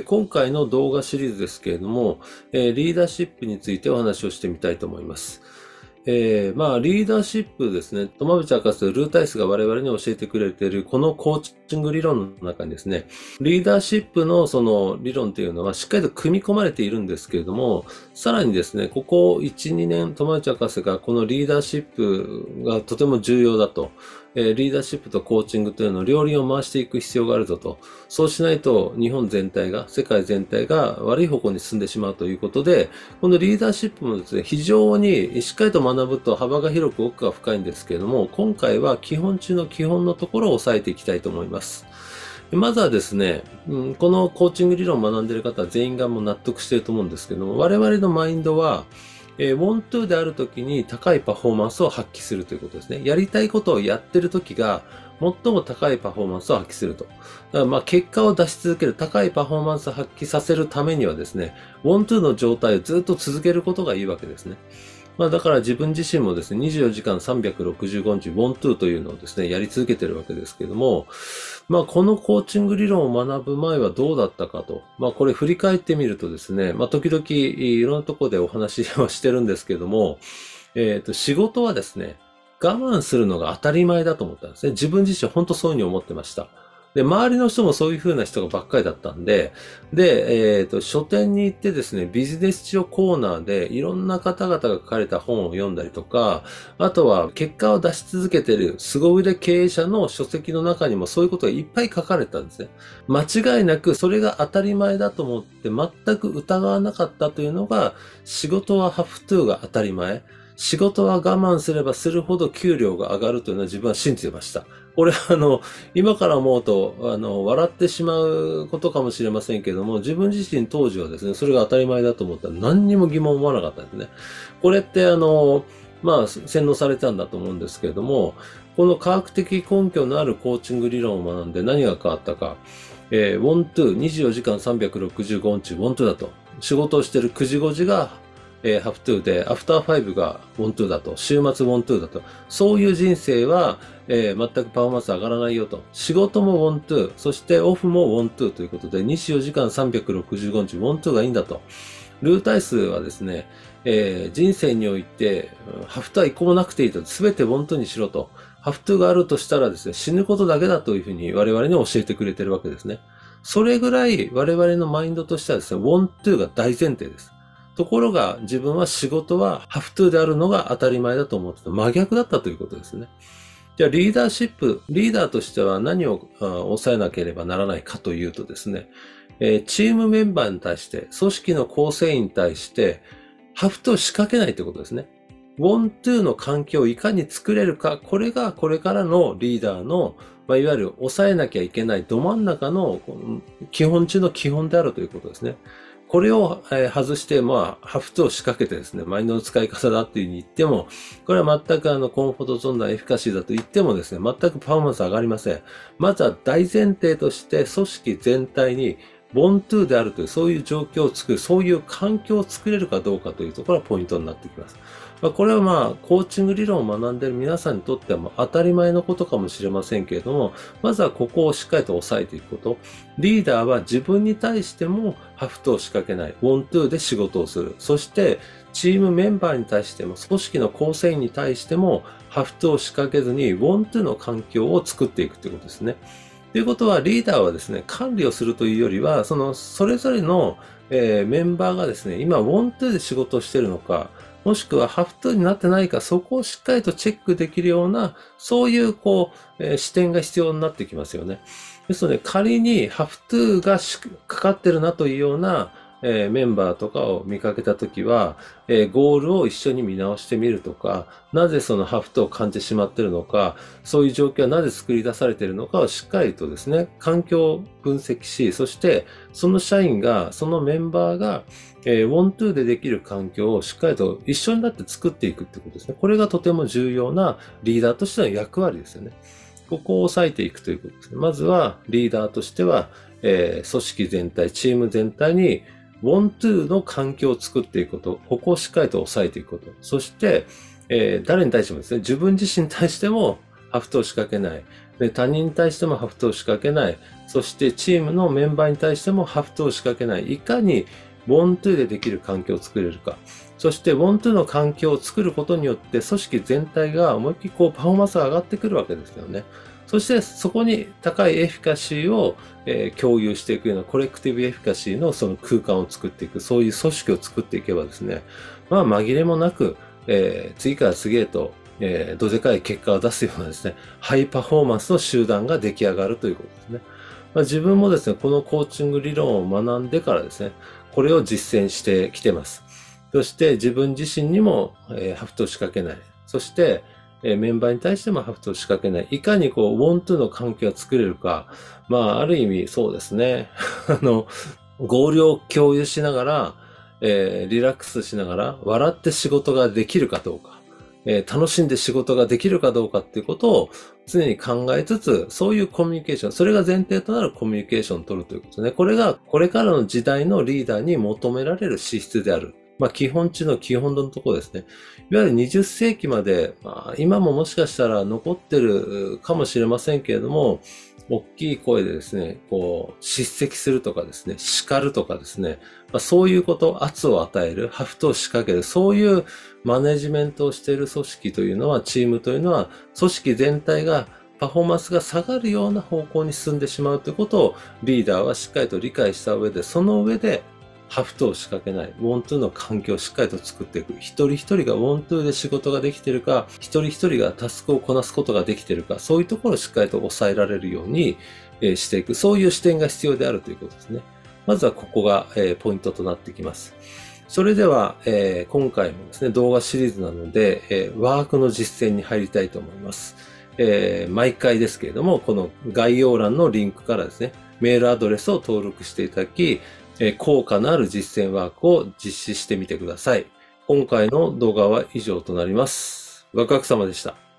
今回の動画シリーズですけれども、リーダーシップについてお話をしてみたいと思います。えー、まあ、リーダーシップですね。友淵博士ルータイスが我々に教えてくれているこのコーチング理論の中にですね、リーダーシップのその理論というのはしっかりと組み込まれているんですけれども、さらにですね、ここ1、2年、友淵博士がこのリーダーシップがとても重要だと。えリーダーシップとコーチングというのを両輪を回していく必要があるぞと。そうしないと日本全体が、世界全体が悪い方向に進んでしまうということで、このリーダーシップもですね、非常にしっかりと学ぶと幅が広く奥が深いんですけれども、今回は基本中の基本のところを押さえていきたいと思います。まずはですね、このコーチング理論を学んでいる方は全員がもう納得していると思うんですけども、我々のマインドは、えー、want to であるときに高いパフォーマンスを発揮するということですね。やりたいことをやってる時が最も高いパフォーマンスを発揮すると。だからまあ結果を出し続ける高いパフォーマンスを発揮させるためにはですね、want to の状態をずっと続けることがいいわけですね。まあだから自分自身もですね、24時間365日、want to というのをですね、やり続けてるわけですけども、まあこのコーチング理論を学ぶ前はどうだったかと。まあこれ振り返ってみるとですね、まあ時々いろんなところでお話はしてるんですけども、えっ、ー、と、仕事はですね、我慢するのが当たり前だと思ったんですね。自分自身本当そういうふうに思ってました。で、周りの人もそういう風な人がばっかりだったんで、で、えっ、ー、と、書店に行ってですね、ビジネス書コーナーでいろんな方々が書かれた本を読んだりとか、あとは結果を出し続けてる凄腕経営者の書籍の中にもそういうことがいっぱい書かれたんですね。間違いなくそれが当たり前だと思って全く疑わなかったというのが、仕事はハフトゥーが当たり前。仕事は我慢すればするほど給料が上がるというのは自分は信じてました。これあの、今から思うと、あの、笑ってしまうことかもしれませんけども、自分自身当時はですね、それが当たり前だと思ったら何にも疑問思わなかったんですね。これってあの、まあ、洗脳されたんだと思うんですけれども、この科学的根拠のあるコーチング理論を学んで何が変わったか。えー、want to、24時間365日 want to だと。仕事をしている9時5時がえー、have to で、after five が want to だと、週末 want to だと、そういう人生は、えー、全くパフォーマンス上がらないよと。仕事も want to、そしてオフも want to ということで、24時間365日 want to がいいんだと。ルータイスはですね、えー、人生において、ハフトは一個もなくていいと、すべて want にしろと。ハフトゥーがあるとしたらですね、死ぬことだけだというふうに我々に教えてくれてるわけですね。それぐらい我々のマインドとしてはですね、want to が大前提です。ところが自分は仕事はハフトゥーであるのが当たり前だと思ってた真逆だったということですね。じゃあリーダーシップ、リーダーとしては何を抑えなければならないかというとですね、えチームメンバーに対して、組織の構成員に対して、ハフトを仕掛けないということですね。ウォントゥーの環境をいかに作れるか、これがこれからのリーダーの、まあ、いわゆる抑えなきゃいけないど真ん中の基本中の基本であるということですね。これを外して、まあ、ハフトを仕掛けてですね、マインドの使い方だっていうふうに言っても、これは全くあの、コンフォートゾーンのエフィカシーだと言ってもですね、全くパフォーマンス上がりません。まずは大前提として、組織全体に、ボントゥーであるという、そういう状況を作る、そういう環境を作れるかどうかというところがポイントになってきます。まあ、これはまあ、コーチング理論を学んでいる皆さんにとっては当たり前のことかもしれませんけれども、まずはここをしっかりと押さえていくこと。リーダーは自分に対しても have to を仕掛けない、 want to で仕事をする。そして、チームメンバーに対しても、組織の構成員に対しても、 have to を仕掛けずに、 want to の環境を作っていくということですね。ということは、リーダーはですね、管理をするというよりは、その、それぞれの、えー、メンバーがですね、今、 want to で仕事をしているのか、もしくは have to になってないか、そこをしっかりとチェックできるような、そういう、こう、えー、視点が必要になってきますよね。ですので、仮にハフトゥーがかかってるなというような、えー、メンバーとかを見かけたときは、えー、ゴールを一緒に見直してみるとか、なぜそのハフトを感じてしまってるのか、そういう状況はなぜ作り出されているのかをしっかりとですね、環境を分析し、そしてその社員が、そのメンバーが、えー、ウォントゥーでできる環境をしっかりと一緒になって作っていくってことですね。これがとても重要なリーダーとしての役割ですよね。ここを押さえていくということですね。まずはリーダーとしては、えー、組織全体、チーム全体に want to の環境を作っていくこと、ここをしっかりと抑えていくこと。そして、えー、誰に対してもですね、自分自身に対しても、ハフトを仕掛けない。で他人に対してもハフトを仕掛けない。そしてチームのメンバーに対してもハフトを仕掛けない。いかにウォントゥでできる環境を作れるか。そしてウォントゥの環境を作ることによって組織全体が思いっきりこうパフォーマンスが上がってくるわけですよね。そしてそこに高いエフィカシーを、え、共有していくようなコレクティブエフィカシーのその空間を作っていく、そういう組織を作っていけばですね、まあ紛れもなく、えー、次から次へと、えー、どでかい結果を出すようなですね、ハイパフォーマンスの集団が出来上がるということですね。まあ、自分もですね、このコーチング理論を学んでからですね、これを実践してきてます。そして自分自身にも、えー、ハフトを仕掛けない。そして、えー、メンバーに対してもハフトを仕掛けない。いかにこう、ウォントゥの関係を作れるか。まあ、ある意味そうですね。あの、合理を共有しながら、えー、リラックスしながら、笑って仕事ができるかどうか。えー、楽しんで仕事ができるかどうかっていうことを常に考えつつ、そういうコミュニケーション、それが前提となるコミュニケーションを取るということね。これがこれからの時代のリーダーに求められる資質である。まあ、基本中の基本のところですね。いわゆる20世紀まで、まあ、今ももしかしたら残ってるかもしれませんけれども、大きい声でですね、こう、叱責するとかですね、叱るとかですね、まあ、そういうこと、圧を与える、ハフトを仕掛ける、そういうマネジメントをしている組織というのは、チームというのは、組織全体がパフォーマンスが下がるような方向に進んでしまうということをリーダーはしっかりと理解した上で、その上でハフトを仕掛けない、ウォントゥの環境をしっかりと作っていく。一人一人がウォントゥで仕事ができているか、一人一人がタスクをこなすことができているか、そういうところをしっかりと抑えられるようにしていく。そういう視点が必要であるということですね。まずはここがポイントとなってきます。それでは、え今回もですね、動画シリーズなので、えワークの実践に入りたいと思います。え毎回ですけれども、この概要欄のリンクからですね、メールアドレスを登録していただき、え効果のある実践ワークを実施してみてください。今回の動画は以上となります。ワクワク様でした。